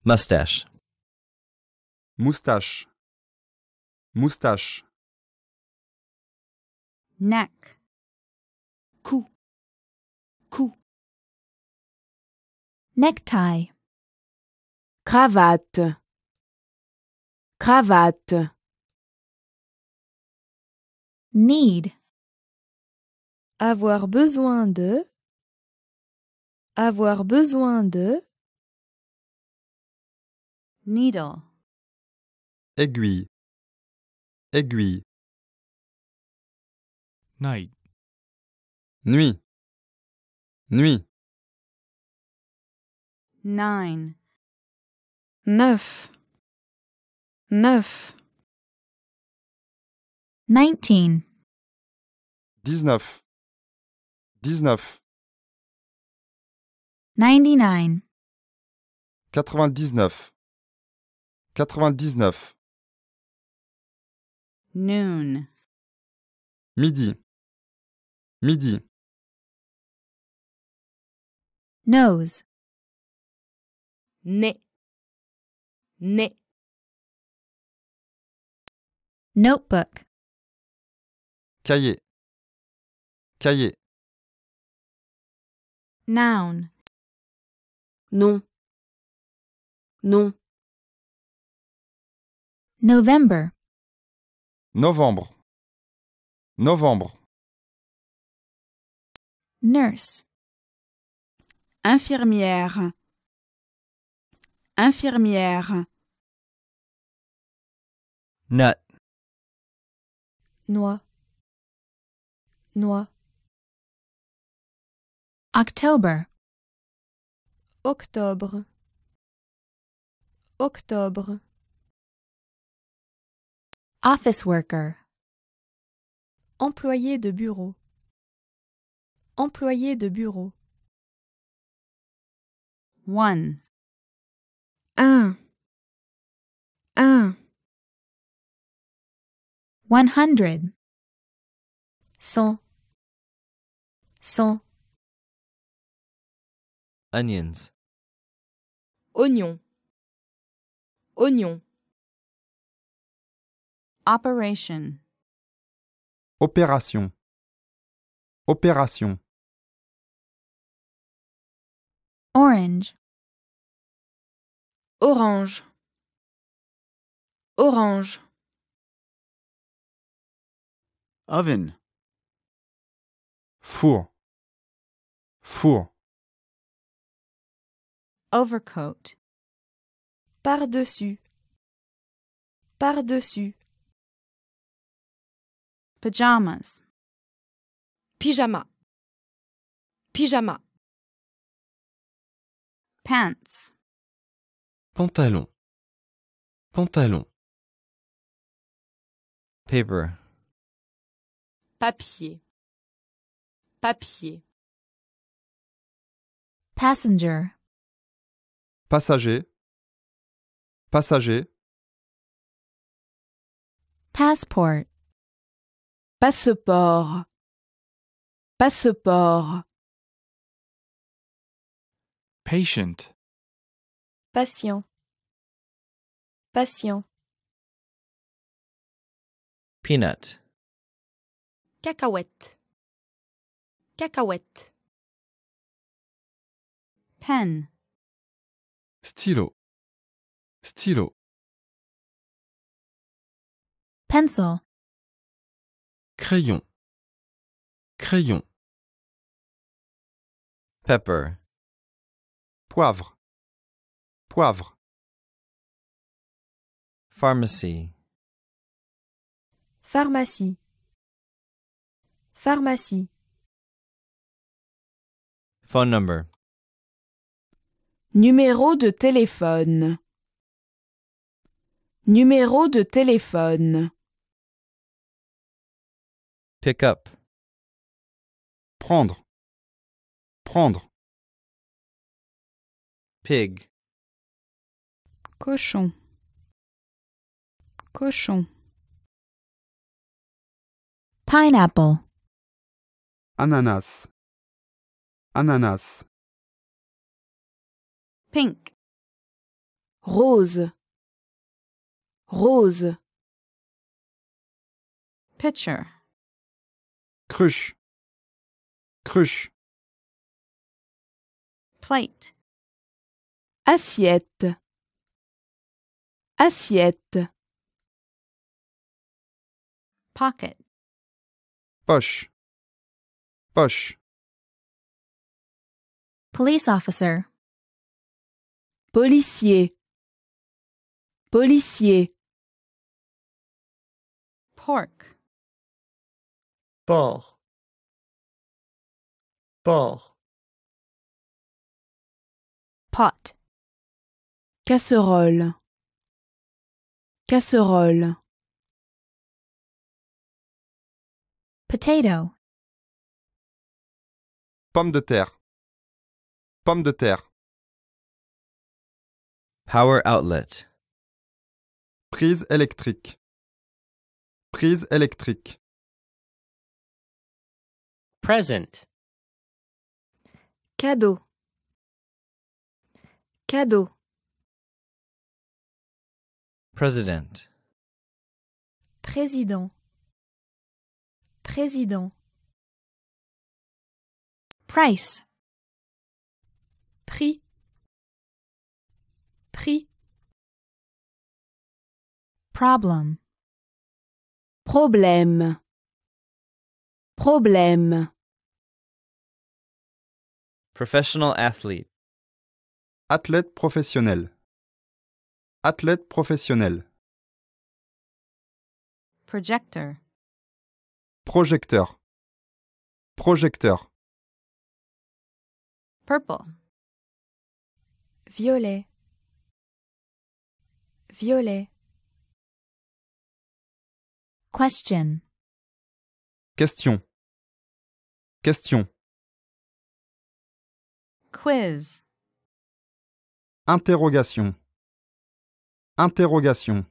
Mustache. Moustache. Moustache. Neck. Cou. Cou. Necktie. Cravate. Cravate. Need. Avoir besoin de. Avoir besoin de. Needle. Aiguille. Aiguille. Night. Nuit. Nuit. Nine. Neuf. Neuf. Nineteen. Dix-neuf. Dix-neuf. Ninety-nine. Quatre-vingt-dix-neuf. Quatre-vingt-dix-neuf. Noon. Midi. Midi. Nose. Nez. Nez. Notebook. Cahier. Cahier. Noun. Non. Non. November. Novembre. Novembre. Nurse. Infirmière. Infirmière. Nut. Noix. Noix. October. Octobre. Octobre. Office worker. Employé de bureau. Employé de bureau. One. Un. Un. One hundred. Cent. Cent. Onions. Oignon. Oignon. Operation. Opération. Opération. Orange. Orange. Orange. Oven. Four. Four. Overcoat. Par-dessus. Par-dessus. Pajamas. Pyjama. Pyjama. Pants. Pantalon. Pantalon. Paper. Papier. Papier. Passenger. Passager. Passager. Passport. Passeport. Passeport. Patient. Patient. Patient. Peanut. Cacahuète. Cacahuète. Pen. Stylo. Stylo. Pencil. Crayon. Crayon. Pepper. Poivre. Poivre. Pharmacy. Pharmacie. Pharmacie. Phone number. Numéro de téléphone. Numéro de téléphone. Pick up. Prendre. Prendre. Pig. Cochon. Cochon. Pineapple. Ananas. Ananas. Pink. Rose. Rose. Pitcher. Cruche. Cruche. Plate. Assiette. Assiette. Pocket. Poche. Poche. Police officer. Policier. Policier. Pork. Porc. Porc. Pot. Casserole. Casserole. Potato. Pomme de terre. Pomme de terre. Power outlet. Prise électrique. Prise électrique. Present. Cadeau. Cadeau. President. Président. Président. Price. Prix. Prix. Problem. Problème. Problème. Professional athlete. Athlète professionnel. Athlète professionnel. Projector. Projecteur. Projecteur. Purple. Violet. Violet. Question. Question. Question. Quiz. Interrogation. Interrogation.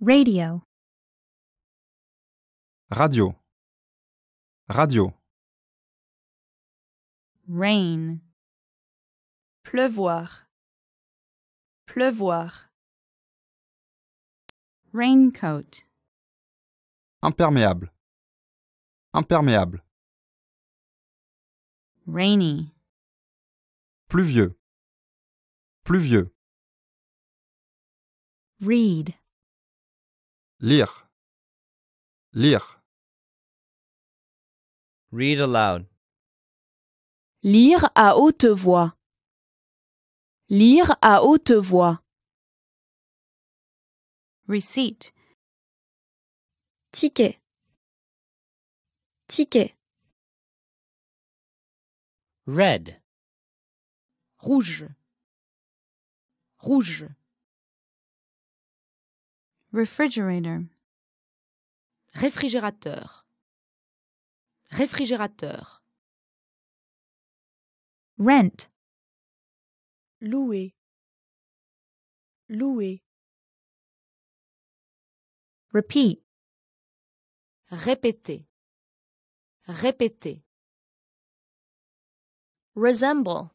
Radio. Radio. Radio. Rain. Pleuvoir. Pleuvoir. Raincoat. Imperméable. Imperméable. Rainy. Pluvieux. Pluvieux. Read. Lire. Lire. Read aloud. Lire à haute voix. Lire à haute voix. Receipt. Ticket. Ticket. Red. Rouge. Rouge. Refrigerator. Réfrigérateur. Réfrigérateur. Rent. Louer. Louer. Repeat. Répéter. Répéter. Resemble.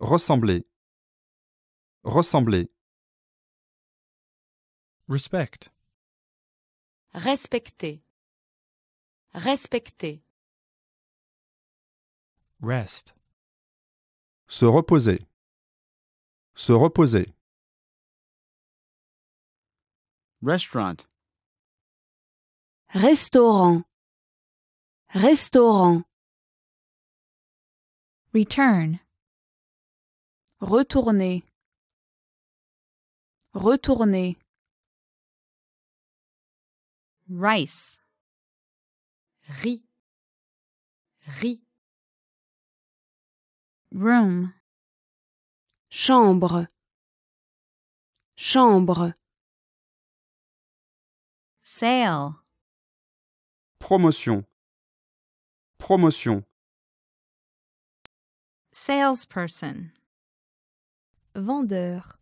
Ressembler. Ressembler. Respect. Respecter. Respecter. Rest. Se reposer. Se reposer. Restaurant. Restaurant. Restaurant. Return. Retourner. Retourner. Rice. Riz. Riz. Room. Chambre. Chambre. Sale. Promotion. Promotion. Salesperson. Vendeur.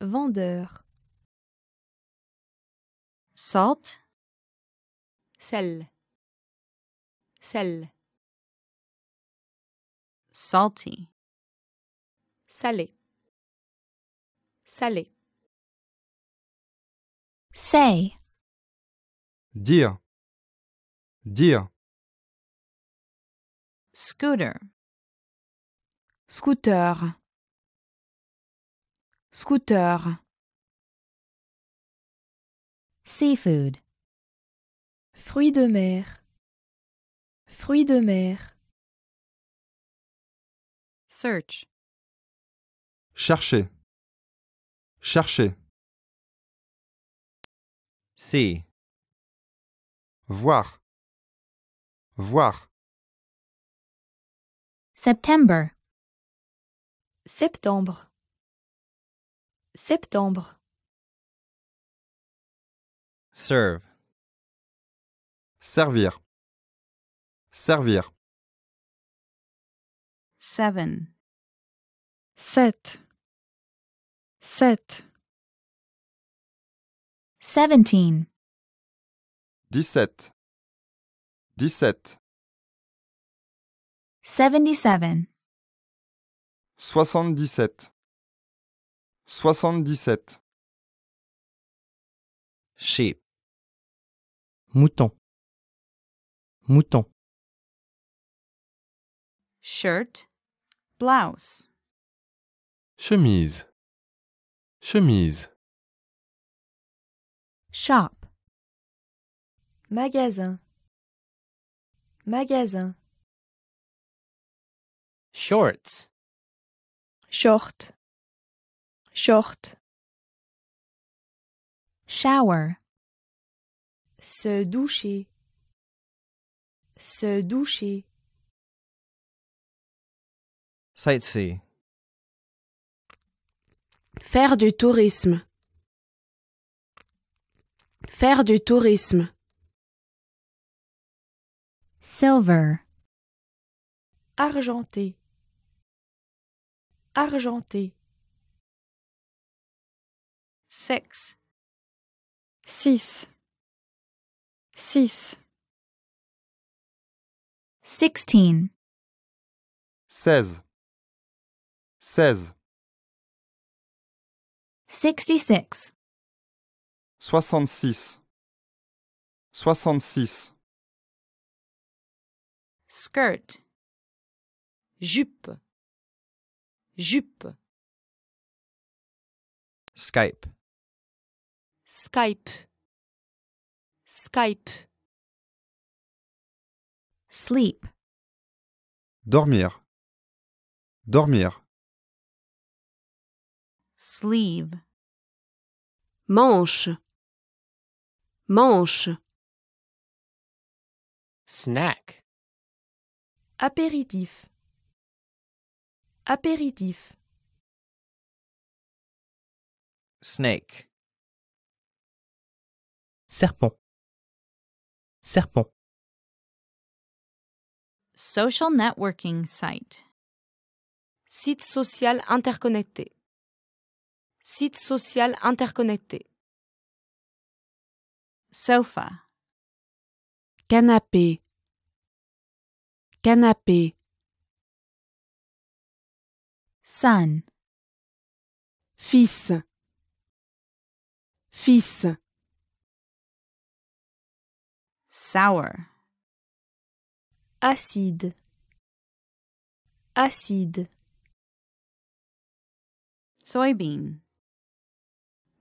Vendeur. Salt. Sel. Sel. Salty. Salé. Salé. Say. Dire. Dire. Scooter. Scooter. Scooter. Seafood. Fruits de mer. Fruits de mer. Search. Chercher. Chercher. See. Voir. Voir. September. Septembre. Septembre. Serve. Servir. Servir. Seven. Sept. Sept. Seventeen. Dix-sept. Dix-sept. Seventy-seven. Soixante-dix-sept. Soixante-dix-sept. Sheep. Mouton. Mouton. Shirt. Blouse. Chemise. Chemise. Shop. Magasin. Magasin. Shorts. Short. Short. Shower. Se doucher. Se doucher. Sightsee. Faire du tourisme. Faire du tourisme. Silver. Argenté. Argenté. Six. Six. Six. Sixteen. Seize. Seize. Sixty-six. Soixante-six. Soixante-six. Skirt. Jupe. Jupe. Skype. Skype. Skype. Sleep. Dormir. Dormir. Sleeve. Manche. Manche. Snack. Apéritif. Apéritif. Snake. Serpent. Serpent. Social networking site. Site social interconnecté. Site social interconnecté. Sofa. Canapé. Canapé. Son. Fils. Fils. Sour. Acide. Acide. Soybean.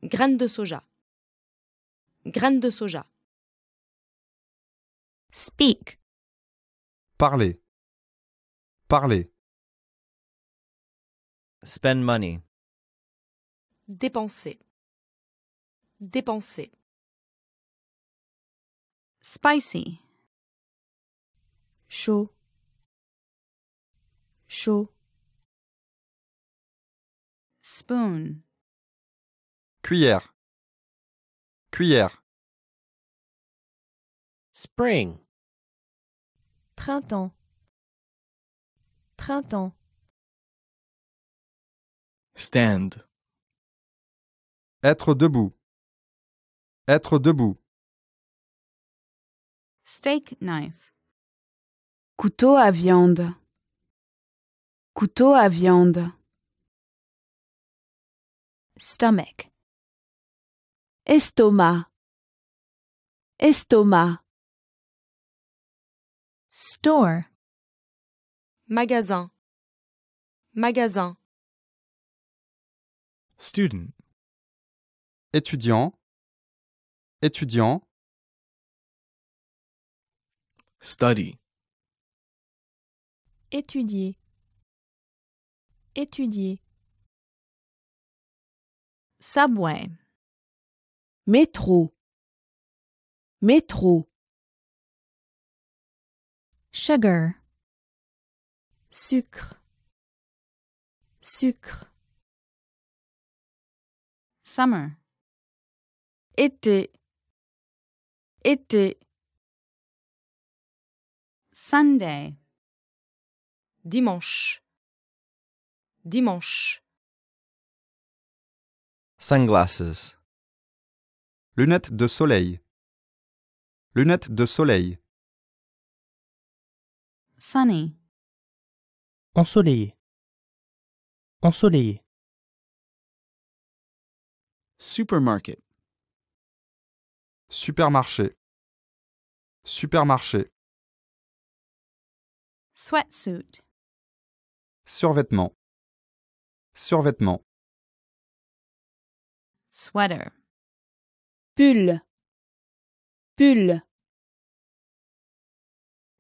Graines de soja. Graines de soja. Speak. Parler. Parler. Spend money. Dépenser. Dépenser. Spicy. Chaud. Chaud. Spoon. Cuillère. Cuillère. Spring. Printemps. Printemps. Stand. Être debout. Être debout. Steak knife. Couteau à viande. Couteau à viande. Stomach. Estomac. Estomac. Store. Magasin. Magasin. Student. Étudiant. Étudiant. Study. Étudier. Étudier. Subway. Métro. Métro. Sugar. Sucre. Sucre. Summer. Été. Été. Sunday. Dimanche. Dimanche. Sunglasses. Lunettes de soleil. Lunettes de soleil. Sunny. Ensoleillé. Ensoleillé. Supermarket. Supermarché. Supermarché. Sweatsuit. Survêtement. Survêtement. Sweater. Pull. Pull.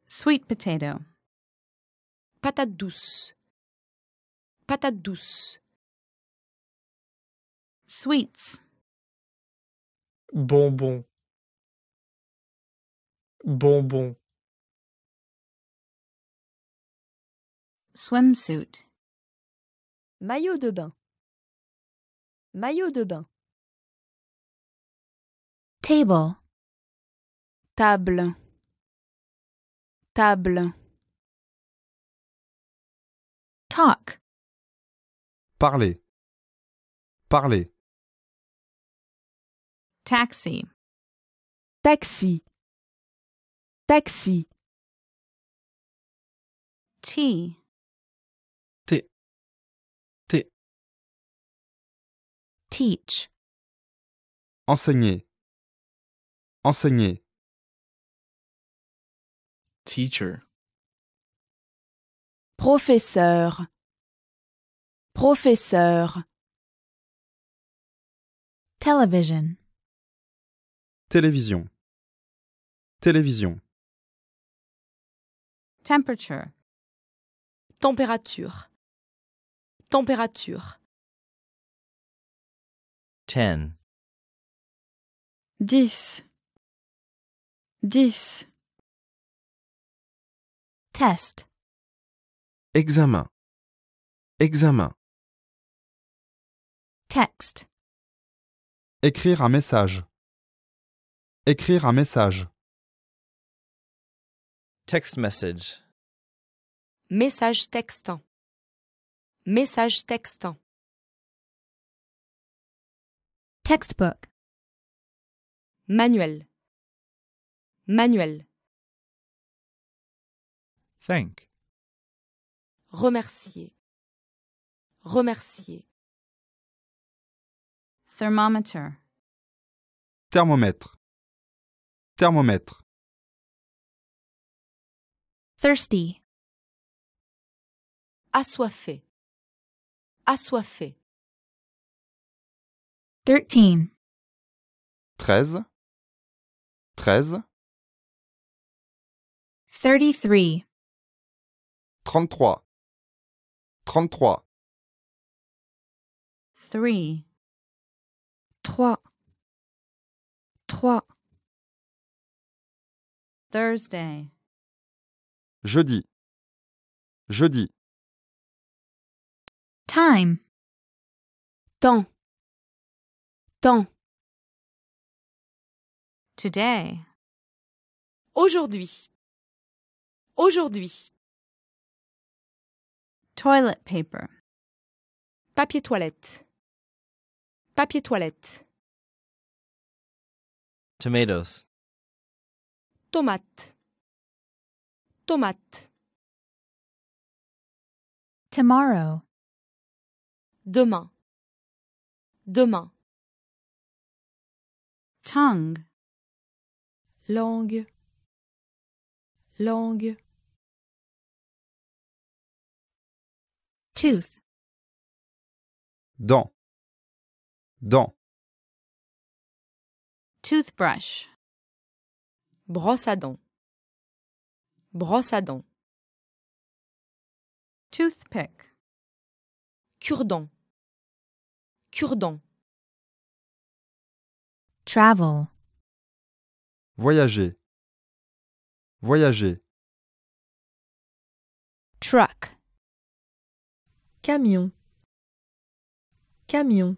Sweet potato. Patate douce. Patate douce. Sweets. Bonbon. Bonbon. Swimsuit. Maillot de bain. Maillot de bain. Table. Table. Table. Talk. Parler. Parler. Taxi. Taxi. Taxi. Tea. Thé. Thé. Teach. Enseigner. Enseigner. Teacher. Professeur. Professeur. Television. Télévision. Télévision. Temperature. Température. Température. Ten. Dix. Dix. Test. Examen. Examen. Text. Écrire un message. Écrire un message. Text message. Message textant. Message textant. Textbook. Manuel. Manuel. Thank. Remercier. Remercier. Thermometer. Thermomètre. Thermomètre. Thirsty. Assoiffé. Assoiffé. Thirteen. Treize. Treize. Thirty-three. Trente-trois. Trente-trois. Three. Trois. Trois. Thursday. Jeudi. Jeudi. Time. Temps. Temps. Today. Aujourd'hui. Aujourd'hui. Toilet paper. Papier toilette. Papier toilette. Tomatoes. Tomate. Tomate. Tomorrow. Demain. Demain. Tongue. Langue. Langue. Tooth. Dent. Dent. Toothbrush. Brosse à dents. Brosse à dents. Toothpick. Cure-dent. Cure-dent. Travel. Voyager. Voyager. Truck. Camion. Camion.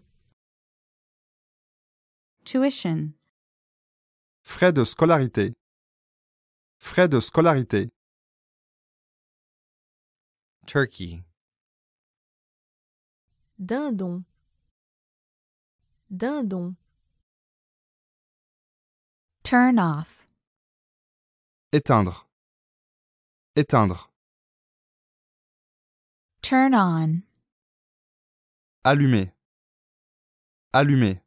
Tuition. Frais de scolarité. Frais de scolarité. Turkey. Dindon. Dindon. Turn off. Éteindre. Éteindre. Turn on. Allumer. Allumer.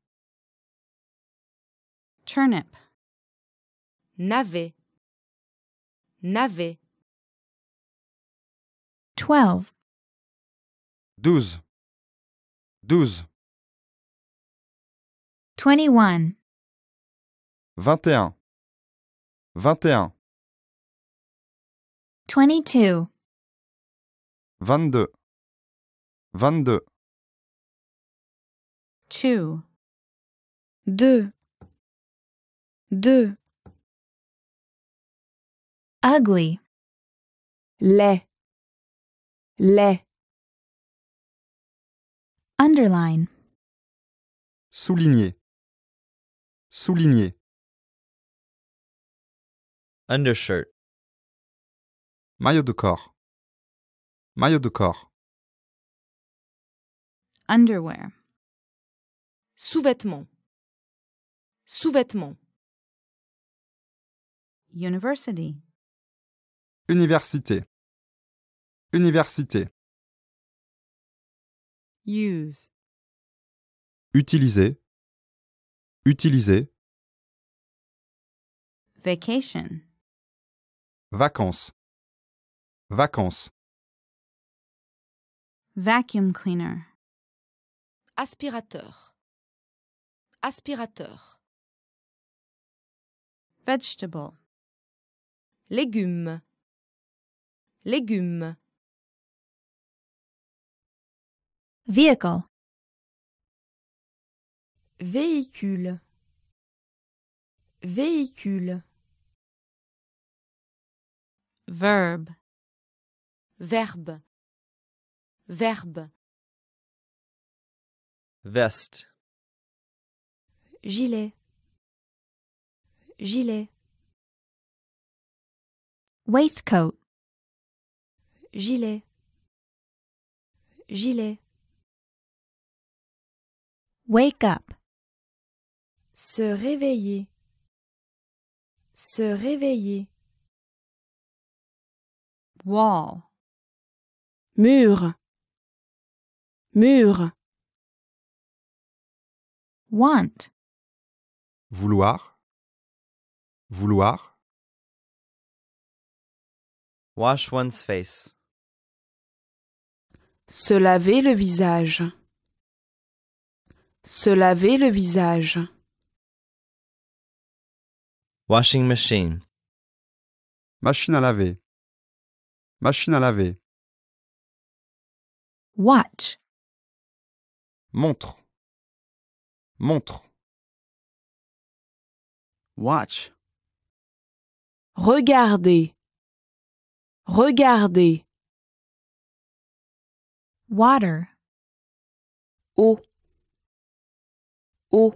Turnip. Navet. Navet. 12. 12. 12. 21. 21. 21. 22. 22. 22. 2. 2. 2. Ugly. Laid. Laid. Underline. Souligner. Souligner. Undershirt. Maillot de corps. Maillot de corps. Underwear. Sous-vêtements. Sous-vêtements. University. Université. Université. Use. Utiliser. Utiliser. Vacation. Vacances. Vacances. Vacuum cleaner. Aspirateur. Aspirateur. Vegetable. Légumes. Légumes. Vehicle. Véhicule. Véhicule. Verb. Verbe. Verbe. Vest. Gilet. Gilet. Waistcoat. Gilet. Gilet. Wake up. Se réveiller. Se réveiller. Wall. Mur. Mur. Want. Vouloir. Vouloir. Wash one's face. Se laver le visage. Se laver le visage. Washing machine. Machine à laver. Machine à laver. Watch. Montre. Montre. Watch. Regardez. Regardez. Water. Eau. Eau.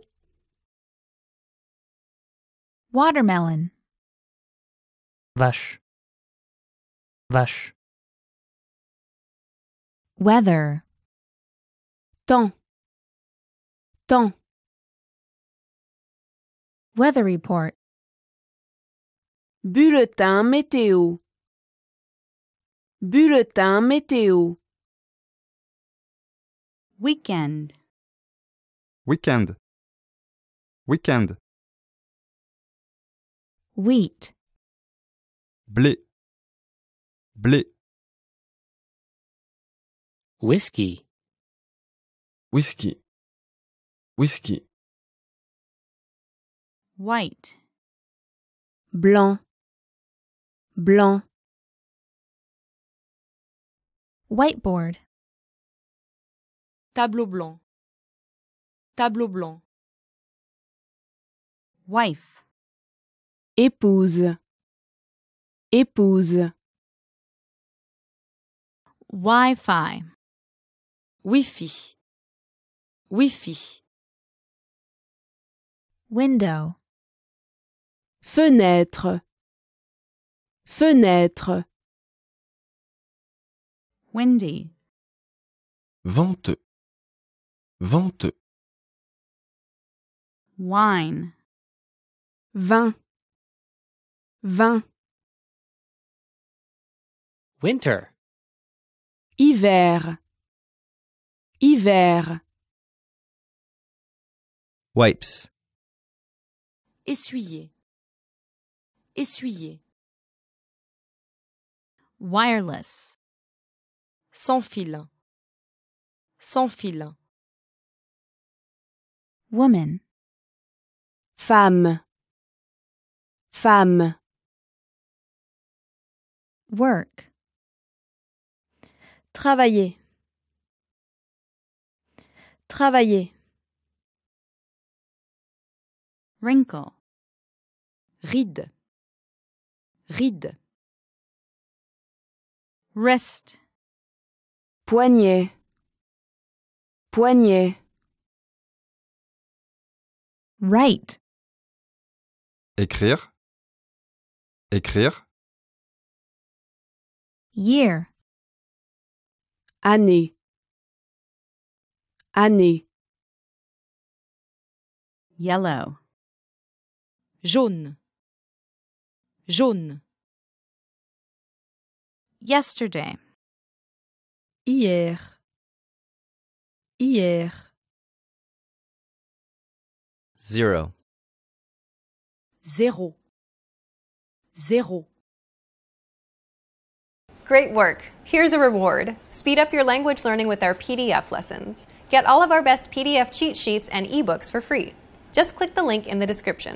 Watermelon. Vache. Vache. Weather. Temps. Temps. Weather report. Bulletin météo. Bulletin météo. Weekend. Weekend. Weekend. Wheat. Blé. Blé. Whiskey. Whisky. Whisky. White. Blanc. Blanc. Whiteboard. Tableau blanc. Tableau blanc. Wife. Épouse. Épouse. Wi-Fi. Wi-Fi. Wi-Fi. Window. Fenêtre. Fenêtre. Windy. Venteux. Venteux. Wine. Vin. Vin. Winter. Hiver. Hiver. Wipes. Essuyer. Essuyer. Wireless. Sans fil. Sans fil. Woman. Femme. Femme. Work. Travailler. Travailler. Wrinkle. Ride. Ride. Wrist. Poignet. Poignet. Write. Écrire. Écrire. Year. Année. Année. Yellow. Jaune. Jaune. Yesterday. Hier. Hier. Zero. Zéro. Zéro. Great work! Here's a reward. Speed up your language learning with our PDF lessons. Get all of our best PDF cheat sheets and ebooks for free. Just click the link in the description.